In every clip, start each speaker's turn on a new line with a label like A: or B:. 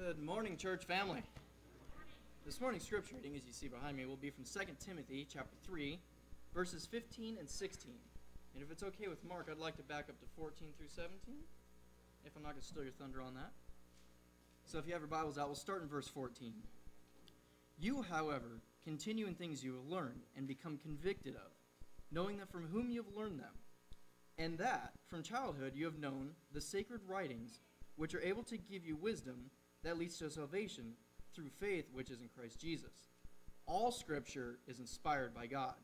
A: Good morning, church family. This morning's scripture reading, as you see behind me, will be from 2 Timothy chapter 3, verses 15 and 16. And if it's okay with Mark, I'd like to back up to 14 through 17, if I'm not going to steal your thunder on that. So if you have your Bibles out, we'll start in verse 14. You, however, continue in things you have learned and become convicted of, knowing that from whom you have learned them, and that from childhood you have known the sacred writings, which are able to give you wisdom that leads to salvation through faith which is in Christ Jesus. All scripture is inspired by God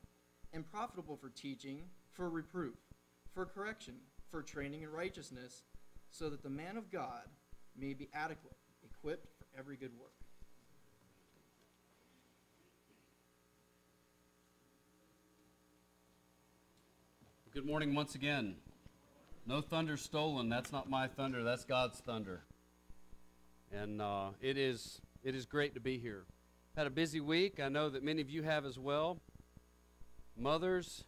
A: and profitable for teaching, for reproof, for correction, for training in righteousness, so that the man of God may be adequate, equipped for every good work.
B: Good morning once again. No thunder stolen. That's not my thunder. That's God's thunder. And uh, it is it is great to be here. Had a busy week. I know that many of you have as well. Mothers,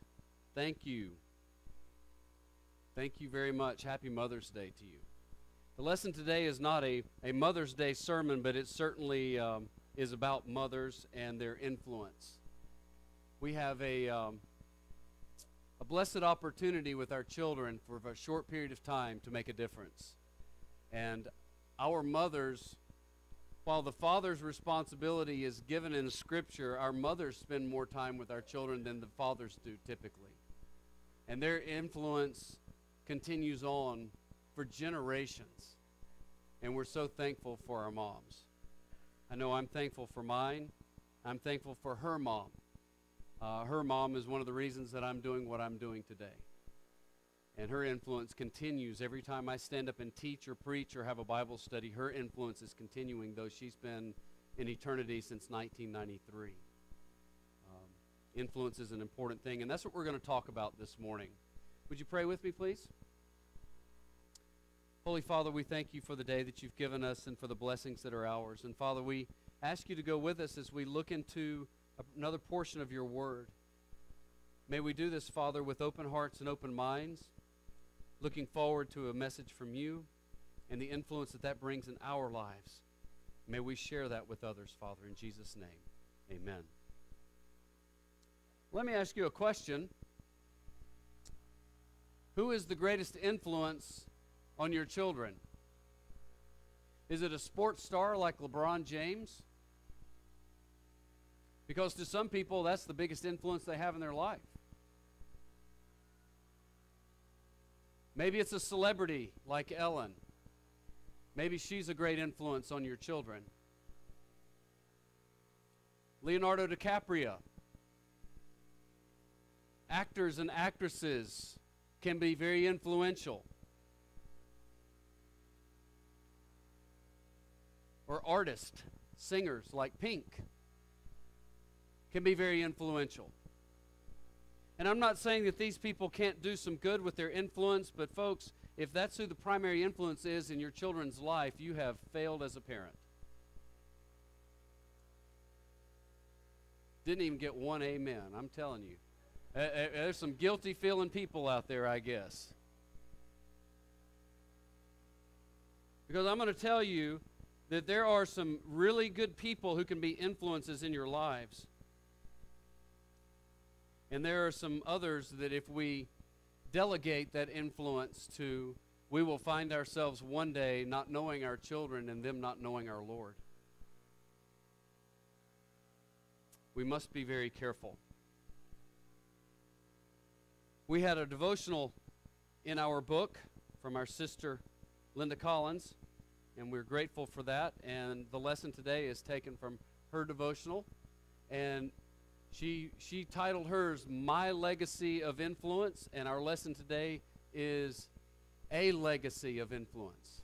B: thank you. Thank you very much. Happy Mother's Day to you. The lesson today is not a, a Mother's Day sermon, but it certainly um, is about mothers and their influence. We have a um, a blessed opportunity with our children for a short period of time to make a difference. And our mothers, while the father's responsibility is given in Scripture, our mothers spend more time with our children than the fathers do typically. And their influence continues on for generations. And we're so thankful for our moms. I know I'm thankful for mine. I'm thankful for her mom. Uh, her mom is one of the reasons that I'm doing what I'm doing today. And her influence continues every time I stand up and teach or preach or have a Bible study. Her influence is continuing, though she's been in eternity since 1993. Um, influence is an important thing, and that's what we're going to talk about this morning. Would you pray with me, please? Holy Father, we thank you for the day that you've given us and for the blessings that are ours. And Father, we ask you to go with us as we look into another portion of your word. May we do this, Father, with open hearts and open minds, looking forward to a message from you and the influence that that brings in our lives. May we share that with others, Father, in Jesus' name. Amen. Let me ask you a question. Who is the greatest influence on your children? Is it a sports star like LeBron James? Because to some people, that's the biggest influence they have in their life. Maybe it's a celebrity like Ellen. Maybe she's a great influence on your children. Leonardo DiCaprio. Actors and actresses can be very influential. Or artists, singers like Pink can be very influential. And I'm not saying that these people can't do some good with their influence, but folks, if that's who the primary influence is in your children's life, you have failed as a parent. Didn't even get one amen, I'm telling you. Uh, uh, there's some guilty feeling people out there, I guess. Because I'm going to tell you that there are some really good people who can be influences in your lives. And there are some others that if we delegate that influence to, we will find ourselves one day not knowing our children and them not knowing our Lord. We must be very careful. We had a devotional in our book from our sister Linda Collins, and we're grateful for that. And the lesson today is taken from her devotional. And she, she titled hers My Legacy of Influence, and our lesson today is A Legacy of Influence.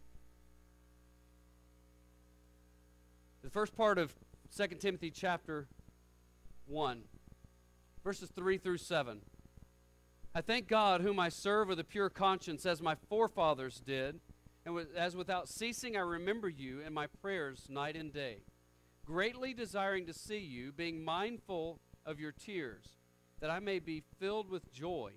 B: The first part of 2 Timothy chapter 1, verses 3 through 7. I thank God, whom I serve with a pure conscience, as my forefathers did, and as without ceasing I remember you in my prayers night and day, greatly desiring to see you, being mindful of your tears, that I may be filled with joy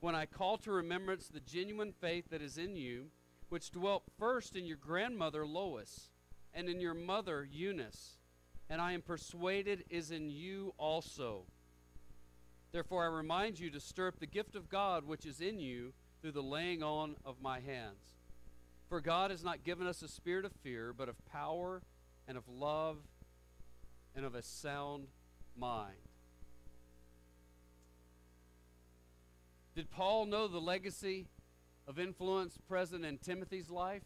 B: when I call to remembrance the genuine faith that is in you, which dwelt first in your grandmother Lois and in your mother, Eunice, and I am persuaded is in you also. Therefore, I remind you to stir up the gift of God which is in you through the laying on of my hands. For God has not given us a spirit of fear, but of power and of love and of a sound mind. Did Paul know the legacy of influence present in Timothy's life?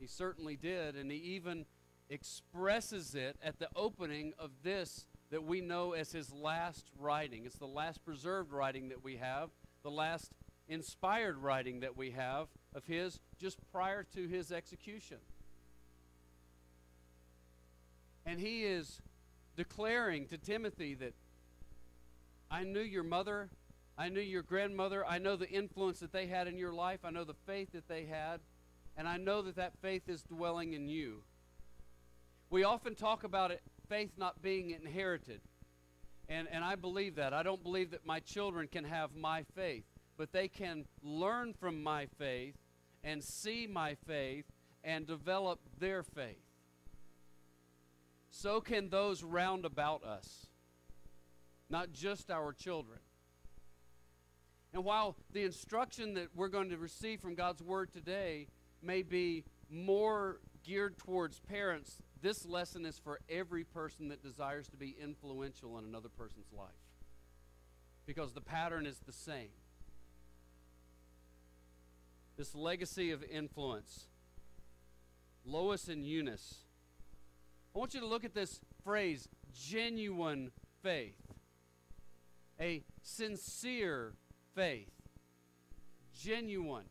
B: He certainly did, and he even expresses it at the opening of this that we know as his last writing. It's the last preserved writing that we have, the last inspired writing that we have of his just prior to his execution. And he is declaring to Timothy that I knew your mother, I knew your grandmother, I know the influence that they had in your life, I know the faith that they had, and I know that that faith is dwelling in you. We often talk about it, faith not being inherited. And, and I believe that. I don't believe that my children can have my faith, but they can learn from my faith and see my faith and develop their faith. So can those round about us, not just our children. And while the instruction that we're going to receive from God's Word today may be more geared towards parents, this lesson is for every person that desires to be influential in another person's life. Because the pattern is the same. This legacy of influence. Lois and Eunice. I want you to look at this phrase genuine faith. A sincere faith. Genuine.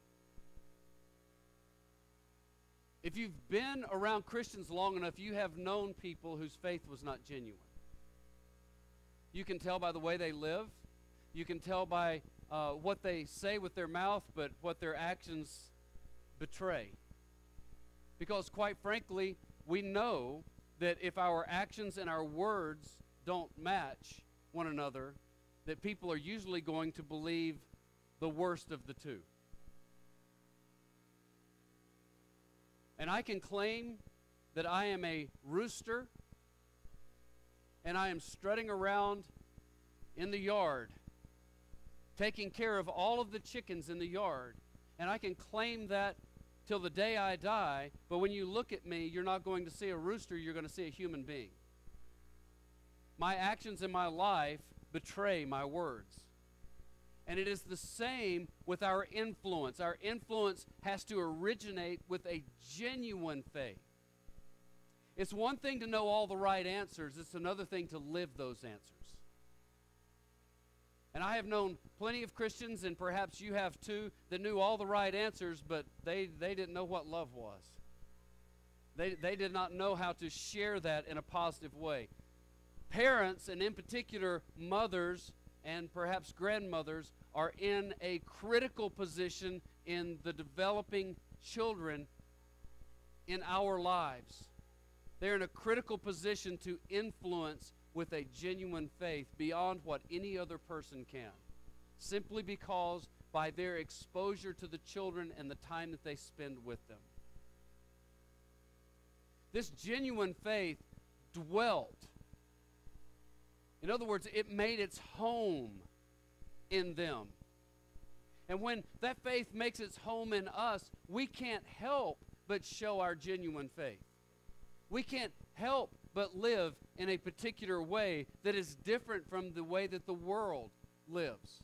B: If you've been around Christians long enough, you have known people whose faith was not genuine. You can tell by the way they live, you can tell by uh, what they say with their mouth, but what their actions betray. Because, quite frankly, we know that if our actions and our words don't match one another, that people are usually going to believe the worst of the two. And I can claim that I am a rooster and I am strutting around in the yard, taking care of all of the chickens in the yard. And I can claim that till the day I die, but when you look at me, you're not going to see a rooster, you're going to see a human being. My actions in my life betray my words. And it is the same with our influence. Our influence has to originate with a genuine faith. It's one thing to know all the right answers, it's another thing to live those answers. And I have known plenty of Christians, and perhaps you have too, that knew all the right answers, but they, they didn't know what love was. They, they did not know how to share that in a positive way. Parents, and in particular mothers and perhaps grandmothers, are in a critical position in the developing children in our lives. They're in a critical position to influence with a genuine faith beyond what any other person can, simply because by their exposure to the children and the time that they spend with them. This genuine faith dwelt. In other words, it made its home in them. And when that faith makes its home in us, we can't help but show our genuine faith. We can't help but live in a particular way that is different from the way that the world lives.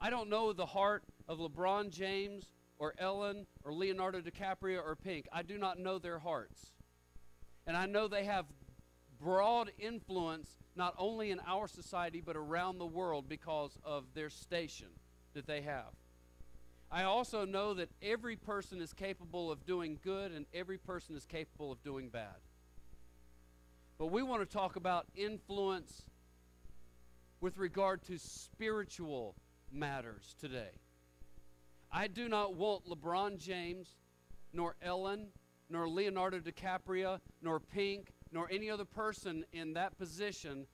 B: I don't know the heart of LeBron James or Ellen or Leonardo DiCaprio or Pink. I do not know their hearts. And I know they have broad influence not only in our society but around the world because of their station that they have. I also know that every person is capable of doing good and every person is capable of doing bad. But we want to talk about influence with regard to spiritual matters today. I do not want LeBron James, nor Ellen, nor Leonardo DiCaprio, nor Pink, nor any other person in that position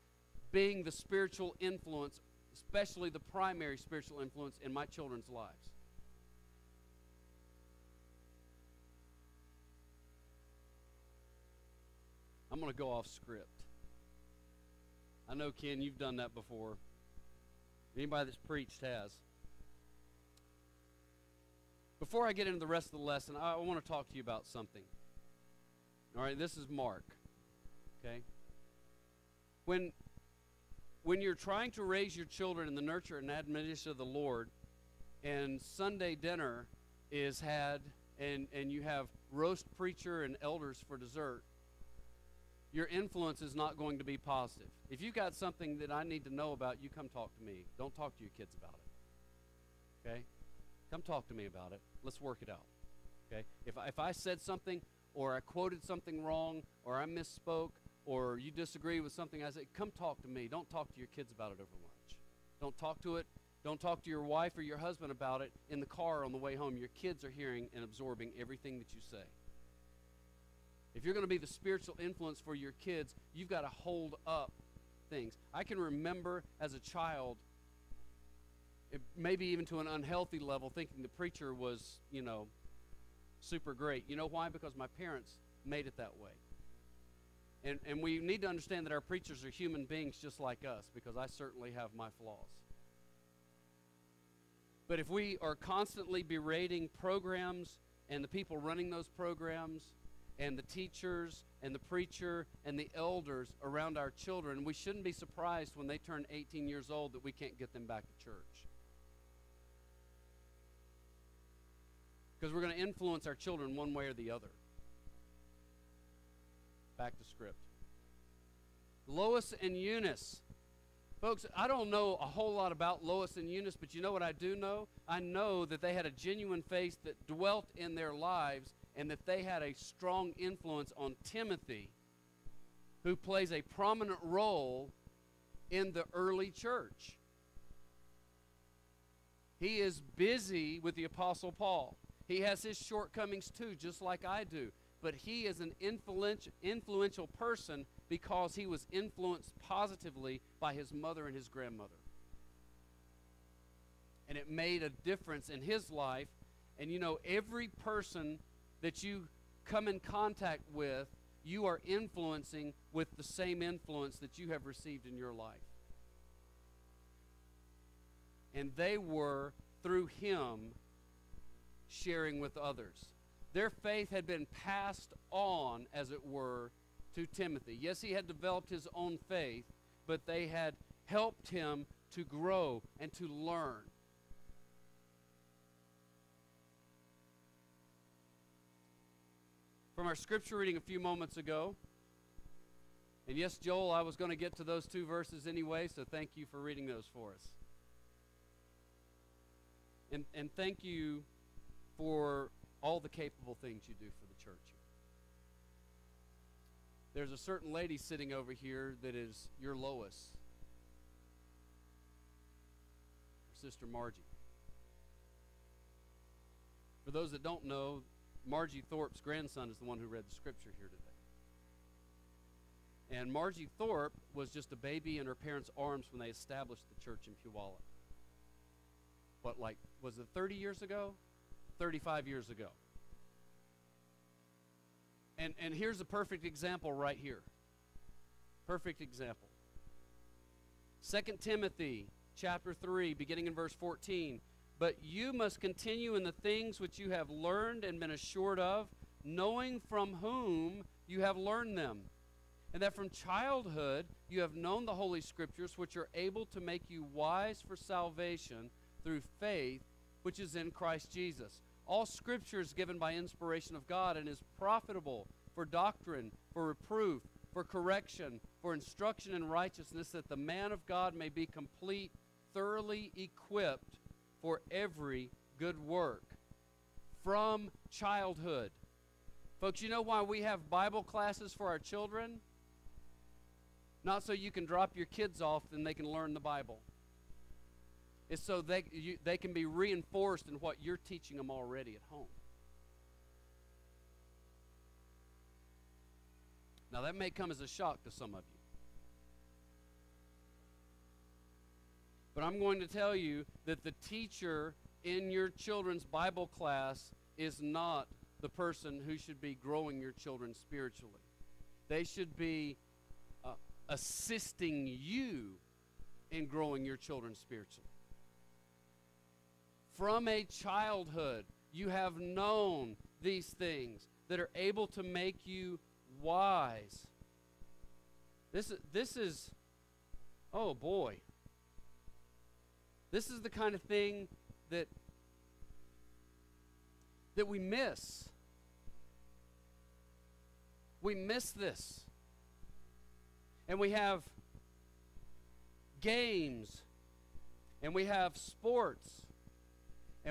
B: being the spiritual influence, especially the primary spiritual influence in my children's lives. I'm going to go off script. I know, Ken, you've done that before. Anybody that's preached has. Before I get into the rest of the lesson, I, want to talk to you about something. All right, this is Mark. Okay? When when you're trying to raise your children in the nurture and admonition of the Lord, and Sunday dinner is had, and, and you have roast preacher and elders for dessert, your influence is not going to be positive. If you've got something that I need to know about, you come talk to me. Don't talk to your kids about it. Okay? Come talk to me about it. Let's work it out. Okay? If I, if I said something or I quoted something wrong or I misspoke or you disagree with something I say, come talk to me. Don't talk to your kids about it over lunch. Don't talk to it. Don't talk to your wife or your husband about it in the car on the way home. Your kids are hearing and absorbing everything that you say. If you're going to be the spiritual influence for your kids, you've got to hold up things. I can remember as a child, it, maybe even to an unhealthy level, thinking the preacher was, you know, super great. You know why? Because my parents made it that way. And, and we need to understand that our preachers are human beings just like us, because I certainly have my flaws. But if we are constantly berating programs and the people running those programs and the teachers and the preacher and the elders around our children, we shouldn't be surprised when they turn 18 years old that we can't get them back to church. Because we're going to influence our children one way or the other. Back to script. Lois and Eunice. Folks, I don't know a whole lot about Lois and Eunice, but you know what I do know? I know that they had a genuine faith that dwelt in their lives and that they had a strong influence on Timothy, who plays a prominent role in the early church. He is busy with the Apostle Paul. He has his shortcomings too, just like I do but he is an influential person because he was influenced positively by his mother and his grandmother. And it made a difference in his life. And you know, every person that you come in contact with, you are influencing with the same influence that you have received in your life. And they were, through him, sharing with others. Their faith had been passed on, as it were, to Timothy. Yes, he had developed his own faith, but they had helped him to grow and to learn. From our scripture reading a few moments ago, and yes, Joel, I was going to get to those two verses anyway, so thank you for reading those for us. And, and thank you for all the capable things you do for the church. There's a certain lady sitting over here that is your Lois, her Sister Margie. For those that don't know, Margie Thorpe's grandson is the one who read the scripture here today. And Margie Thorpe was just a baby in her parents' arms when they established the church in Puyallup. But like, was it 30 years ago? 35 years ago. And, and here's a perfect example right here. Perfect example. 2 Timothy chapter 3, beginning in verse 14. But you must continue in the things which you have learned and been assured of, knowing from whom you have learned them. And that from childhood you have known the Holy Scriptures, which are able to make you wise for salvation through faith which is in Christ Jesus. All scripture is given by inspiration of God and is profitable for doctrine, for reproof, for correction, for instruction in righteousness, that the man of God may be complete, thoroughly equipped for every good work. From childhood. Folks, you know why we have Bible classes for our children? Not so you can drop your kids off and they can learn the Bible is so they, you, they can be reinforced in what you're teaching them already at home. Now, that may come as a shock to some of you. But I'm going to tell you that the teacher in your children's Bible class is not the person who should be growing your children spiritually. They should be uh, assisting you in growing your children spiritually. From a childhood, you have known these things that are able to make you wise. This is, this is, oh boy. This is the kind of thing that that we miss. We miss this. And we have games, and we have sports,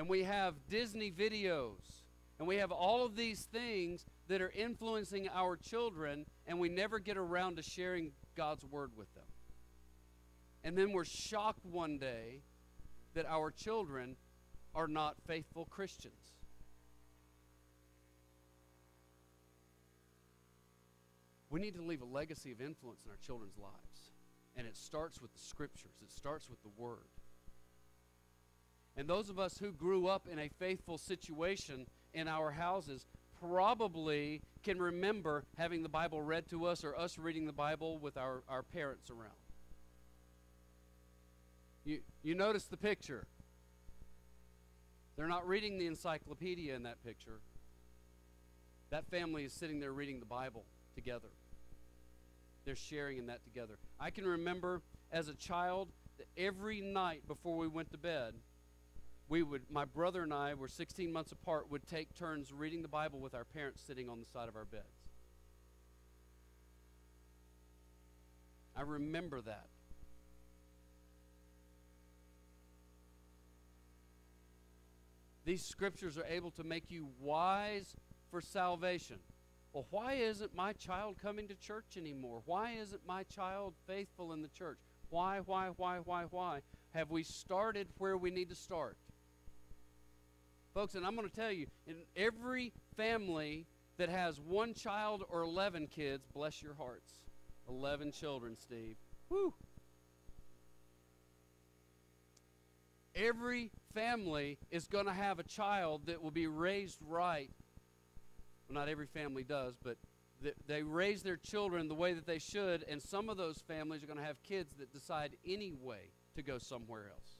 B: and we have Disney videos, and we have all of these things that are influencing our children, and we never get around to sharing God's word with them. And then we're shocked one day that our children are not faithful Christians. We need to leave a legacy of influence in our children's lives. And it starts with the scriptures, it starts with the word. And those of us who grew up in a faithful situation in our houses probably can remember having the Bible read to us or us reading the Bible with our, our parents around. You, you notice the picture. They're not reading the encyclopedia in that picture. That family is sitting there reading the Bible together. They're sharing in that together. I can remember as a child that every night before we went to bed, we would my brother and I were 16 months apart would take turns reading the Bible with our parents sitting on the side of our beds. I remember that. These scriptures are able to make you wise for salvation. Well, why isn't my child coming to church anymore? Why isn't my child faithful in the church? Why, why, why, why, why? Have we started where we need to start? Folks, and I'm going to tell you, in every family that has one child or 11 kids, bless your hearts. 11 children, Steve. Woo! Every family is going to have a child that will be raised right well, not every family does, but th- they raise their children the way that they should, and some of those families are going to have kids that decide anyway to go somewhere else.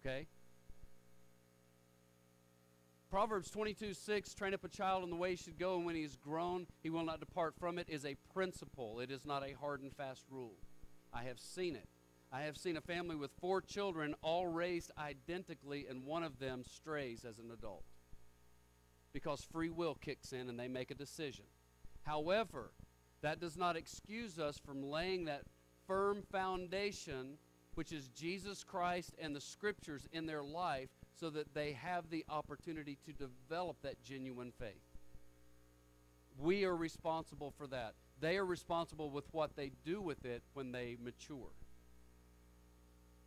B: Okay? Proverbs 22 6, train up a child in the way he should go, and when he is grown, he will not depart from it, is a principle. It is not a hard and fast rule. I have seen it. I have seen a family with four children, all raised identically, and one of them strays as an adult because free will kicks in and they make a decision. However, that does not excuse us from laying that firm foundation, which is Jesus Christ and the scriptures in their life, so that they have the opportunity to develop that genuine faith. We are responsible for that. They are responsible with what they do with it when they mature.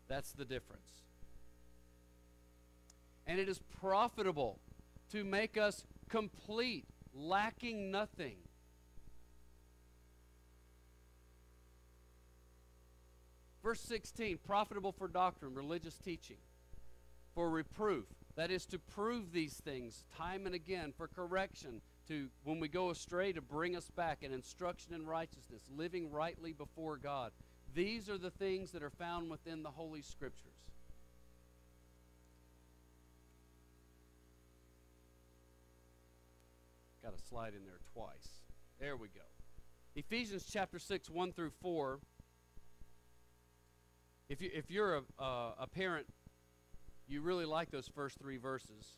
B: That's the difference. And it is profitable to make us complete, lacking nothing. Verse 16 profitable for doctrine, religious teaching, for reproof, that is to prove these things time and again, for correction, to when we go astray, to bring us back, and instruction in righteousness, living rightly before God. These are the things that are found within the Holy Scriptures. Got a slide in there twice. There we go. Ephesians chapter 6, 1 through 4. If, you, if you're a, uh, a parent, you really like those first three verses.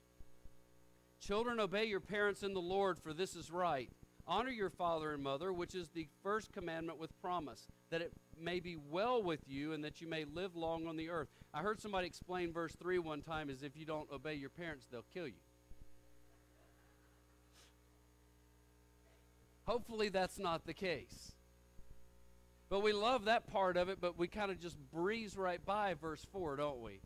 B: Children, obey your parents in the Lord, for this is right. Honor your father and mother, which is the first commandment with promise, that it may be well with you and that you may live long on the earth. I heard somebody explain verse 3 one time as if you don't obey your parents, they'll kill you. Hopefully, that's not the case. But we love that part of it, but we kind of just breeze right by verse 4, don't we?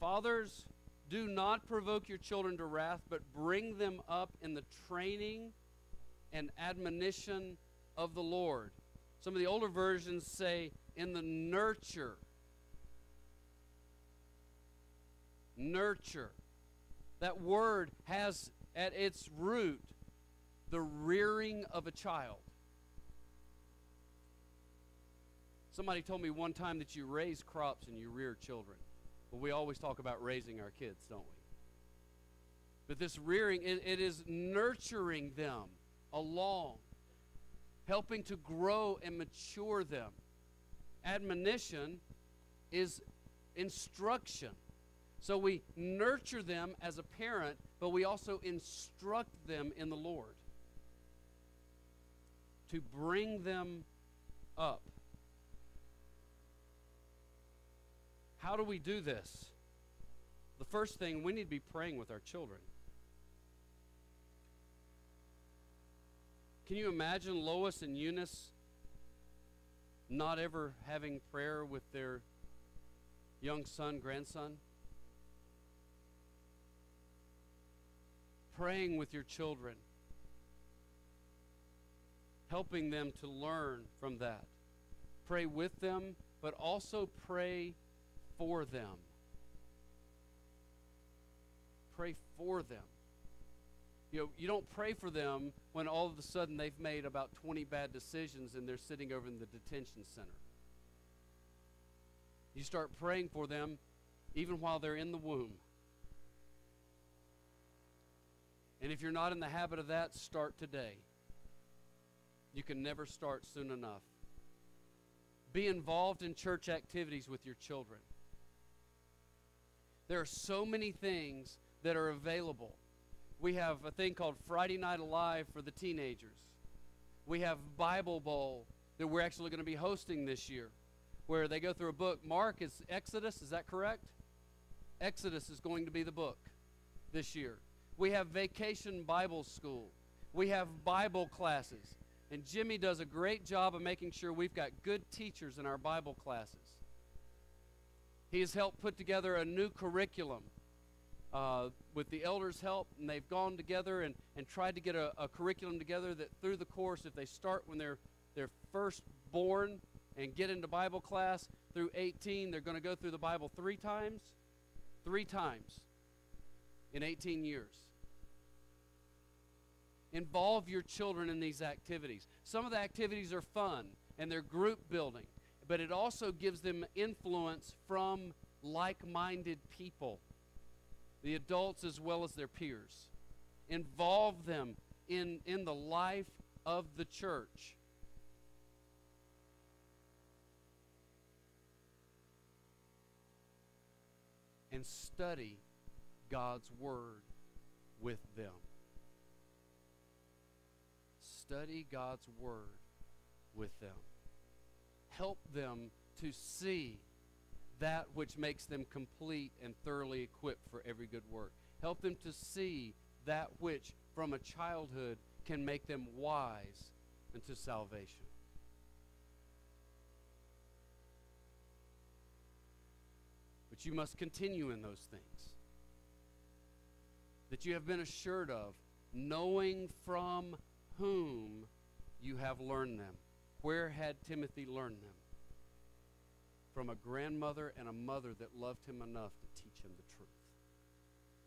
B: Fathers, do not provoke your children to wrath, but bring them up in the training and admonition of the Lord. Some of the older versions say, in the nurture. Nurture. That word has at its root the rearing of a child. Somebody told me one time that you raise crops and you rear children. But we always talk about raising our kids, don't we? But this rearing, it, it is nurturing them along, helping to grow and mature them. Admonition is instruction. So we nurture them as a parent, but we also instruct them in the Lord to bring them up. How do we do this? The first thing, we need to be praying with our children. Can you imagine Lois and Eunice not ever having prayer with their young son, grandson? Praying with your children, helping them to learn from that. Pray with them, but also pray for them. Pray for them. You know, you don't pray for them when all of a sudden they've made about 20 bad decisions and they're sitting over in the detention center. You start praying for them even while they're in the womb. And if you're not in the habit of that, start today. You can never start soon enough. Be involved in church activities with your children. There are so many things that are available. We have a thing called Friday Night Alive for the teenagers. We have Bible Bowl that we're actually going to be hosting this year, where they go through a book. Mark is Exodus, is that correct? Exodus is going to be the book this year. We have Vacation Bible School. We have Bible classes. And Jimmy does a great job of making sure we've got good teachers in our Bible classes. He has helped put together a new curriculum uh, with the elders' help, and they've gone together and, and tried to get a, a curriculum together that through the course, if they start when they're, they're first born and get into Bible class through 18, they're going to go through the Bible three times. Three times in 18 years. Involve your children in these activities. Some of the activities are fun and they're group building but it also gives them influence from like minded people, the adults as well as their peers. Involve them in, in the life of the church. And study God's Word with them. Study God's Word with them help them to see that which makes them complete and thoroughly equipped for every good work. Help them to see that which from a childhood can make them wise unto salvation. But you must continue in those things that you have been assured of, knowing from whom you have learned them. Where had Timothy learned them? From a grandmother and a mother that loved him enough to teach him the truth.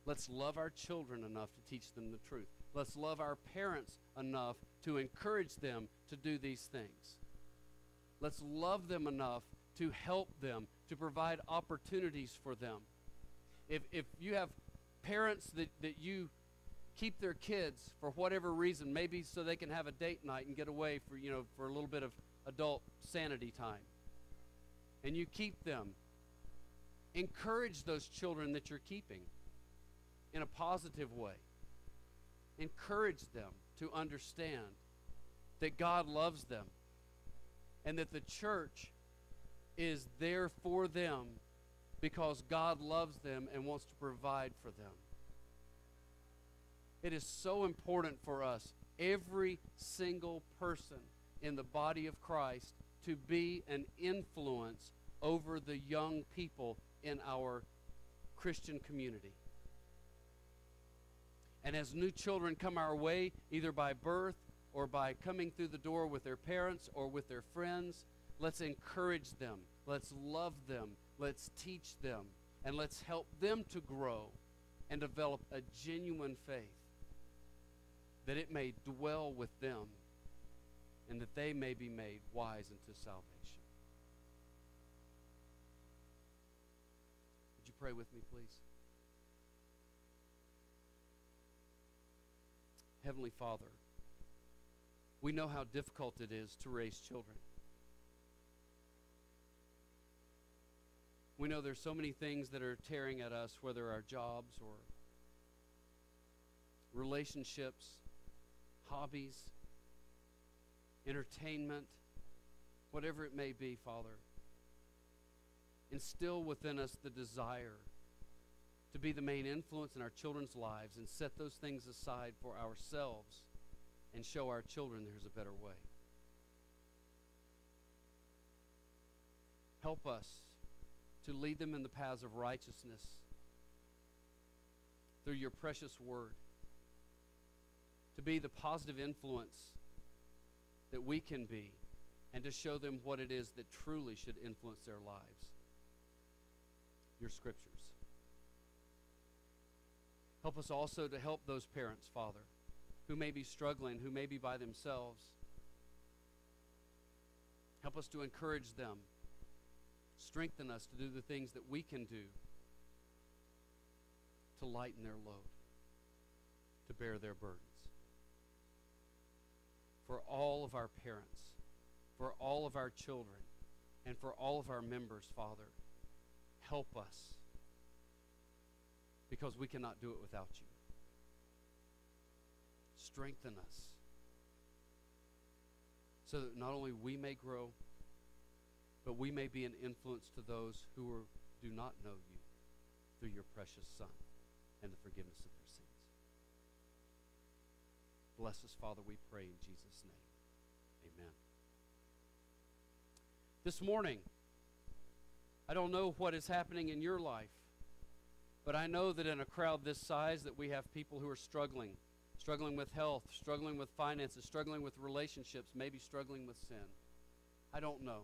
B: Let's love our children enough to teach them the truth. Let's love our parents enough to encourage them to do these things. Let's love them enough to help them, to provide opportunities for them. If, if you have parents that, that you keep their kids for whatever reason, maybe so they can have a date night and get away for, you know, for a little bit of adult sanity time. And you keep them. Encourage those children that you're keeping in a positive way. Encourage them to understand that God loves them and that the church is there for them because God loves them and wants to provide for them. It is so important for us, every single person in the body of Christ, to be an influence over the young people in our Christian community. And as new children come our way, either by birth or by coming through the door with their parents or with their friends, let's encourage them. Let's love them. Let's teach them. And let's help them to grow and develop a genuine faith that it may dwell with them, and that they may be made wise unto salvation. Would you pray with me, please? Heavenly Father, we know how difficult it is to raise children. We know there's so many things that are tearing at us, whether our jobs or relationships, hobbies, entertainment, whatever it may be, Father. Instill within us the desire to be the main influence in our children's lives and set those things aside for ourselves and show our children there's a better way. Help us to lead them in the paths of righteousness through your precious word, to be the positive influence that we can be, and to show them what it is that truly should influence their lives. Your scriptures. Help us also to help those parents, Father, who may be struggling, who may be by themselves. Help us to encourage them. Strengthen us to do the things that we can do to lighten their load, to bear their burdens. For all of our parents, for all of our children, and for all of our members, Father, help us because we cannot do it without you. Strengthen us so that not only we may grow, but we may be an influence to those who are, do not know you through your precious Son and the forgiveness of sins. Bless us, Father, we pray in Jesus' name. Amen. This morning, I don't know what is happening in your life. But I know that in a crowd this size that we have people who are struggling, struggling with health, struggling with finances, struggling with relationships, maybe struggling with sin. I don't know.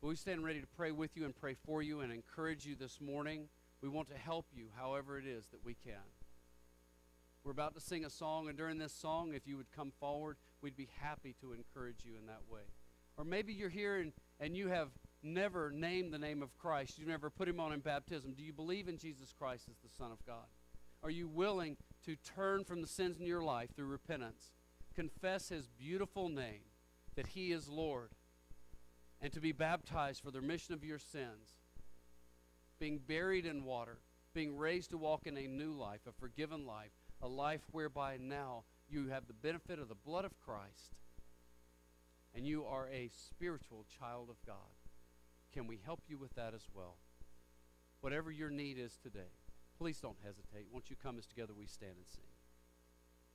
B: But we stand ready to pray with you and pray for you and encourage you this morning. We want to help you however it is that we can. We're about to sing a song, and during this song, if you would come forward, we'd be happy to encourage you in that way. Or maybe you're here and, and you have never named the name of Christ, you never put him on in baptism, do you believe in Jesus Christ as the Son of God? Are you willing to turn from the sins in your life through repentance, confess his beautiful name, that he is Lord, and to be baptized for the remission of your sins, being buried in water, being raised to walk in a new life, a forgiven life, a life whereby now you have the benefit of the blood of Christ and you are a spiritual child of God? Can we help you with that as well? Whatever your need is today, please don't hesitate. Won't you come as together we stand and sing?